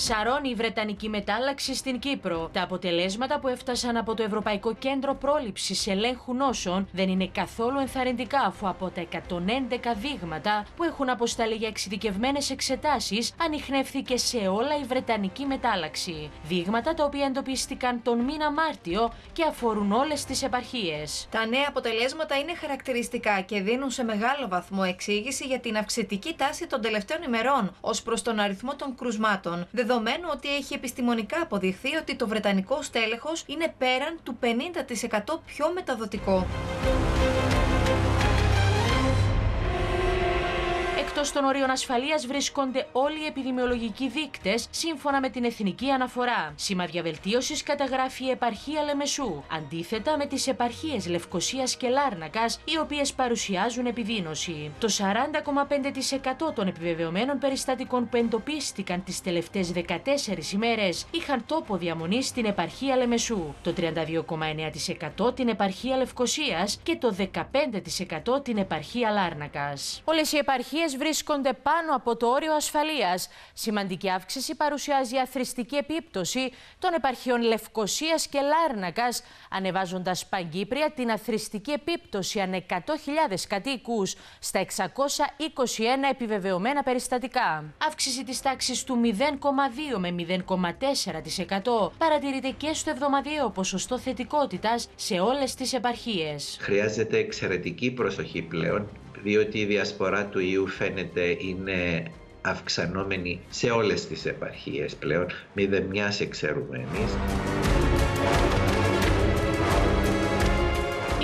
Σαρώνει η Βρετανική μετάλλαξη στην Κύπρο. Τα αποτελέσματα που έφτασαν από το Ευρωπαϊκό Κέντρο Πρόληψης Ελέγχου Νόσων δεν είναι καθόλου ενθαρρυντικά, αφού από τα 111 δείγματα που έχουν αποσταλεί για εξειδικευμένες εξετάσεις, ανοιχνεύθηκε σε όλα η Βρετανική μετάλλαξη. Δείγματα τα οποία εντοπίστηκαν τον μήνα Μάρτιο και αφορούν όλες τις επαρχίες. Τα νέα αποτελέσματα είναι χαρακτηριστικά και δίνουν σε μεγάλο βαθμό εξήγηση για την αυξητική τάση των τελευταίων ημερών ως προς τον αριθμό των κρουσμάτων δεδομένου ότι έχει επιστημονικά αποδειχθεί ότι το βρετανικό στέλεχος είναι πέραν του 50% πιο μεταδοτικό. Εκτό των ορίων ασφαλείας βρίσκονται όλοι οι επιδημιολογικοί δείκτες σύμφωνα με την εθνική αναφορά. Σήμα βελτίωσης καταγράφει η επαρχία Λεμεσού, αντίθετα με τις επαρχίες Λευκοσίας και Λάρνακας, οι οποίες παρουσιάζουν επιδείνωση. Το 40,5% των επιβεβαιωμένων περιστατικών που εντοπίστηκαν τις τελευταίες 14 ημέρες είχαν τόπο διαμονή στην επαρχία Λεμεσού, το 32,9% την επαρχία Λευκοσίας και το 15% την επαρχία Λάρνακας. Όλες οι επαρχίες βρίσκονται πάνω από το όριο ασφαλείας. Σημαντική αύξηση παρουσιάζει η αθρηστική επίπτωση των επαρχιών Λευκοσίας και Λάρνακας, ανεβάζοντας παγκύπρια την αθρηστική επίπτωση ανέ 100.000 κατοίκους στα 621 επιβεβαιωμένα περιστατικά. Αύξηση της τάξης του 0,2 με 0,4% παρατηρείται και στο εβδομαδιαίο ποσοστό θετικότητας σε όλες τις επαρχίες. Χρειάζεται εξαιρετική προσοχή πλέον διότι η διασπορά του ιού φαίνεται είναι αυξανόμενη σε όλες τις επαρχίες πλέον, μη δε μιας εξαιρουμένης. Η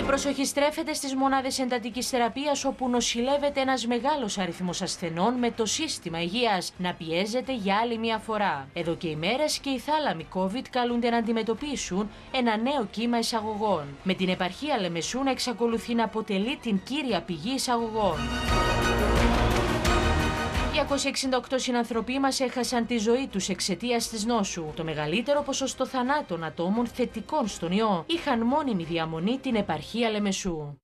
προσοχή στρέφεται στις μονάδες εντατικής θεραπείας όπου νοσηλεύεται ένας μεγάλος αριθμός ασθενών με το σύστημα υγείας να πιέζεται για άλλη μια φορά. Εδώ και οι μέρες και οι θάλαμοι COVID καλούνται να αντιμετωπίσουν ένα νέο κύμα εισαγωγών. Με την επαρχία Λεμεσού να εξακολουθεί να αποτελεί την κύρια πηγή εισαγωγών. 268 συνανθρωποί μας έχασαν τη ζωή τους εξαιτίας της νόσου. Το μεγαλύτερο ποσοστό θανάτων ατόμων θετικών στον ιό είχαν μόνιμη διαμονή την επαρχία Λεμεσού.